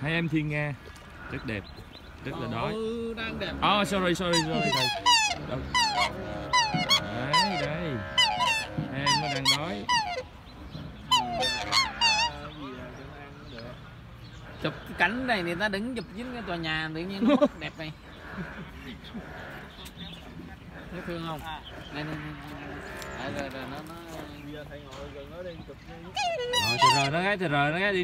hai em thiên nga rất đẹp. Rất là đói. Ừ, đang đẹp. Oh sorry sorry sorry thầy Đâu? đấy đây hai em nó đang đói. Chụp cái cảnh này thì ta đứng chụp dính cái tòa nhà tự nhiên nó đẹp này. Thấy thương không? Đây đây đây rồi rồi nó nó Ờ, thì rồi nó gái thì rồi nó gái đi.